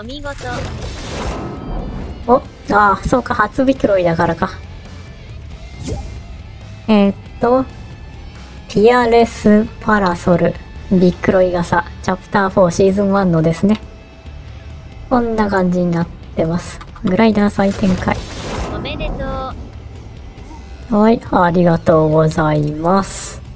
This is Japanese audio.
お見事お、ああ、そうか、初ビクロイだからか。えー、っと、ピアレスパラソル、ビクロイ傘、チャプター4シーズン1のですね。こんな感じになってます。グライダー再展開。おめでとうはい、ありがとうございます。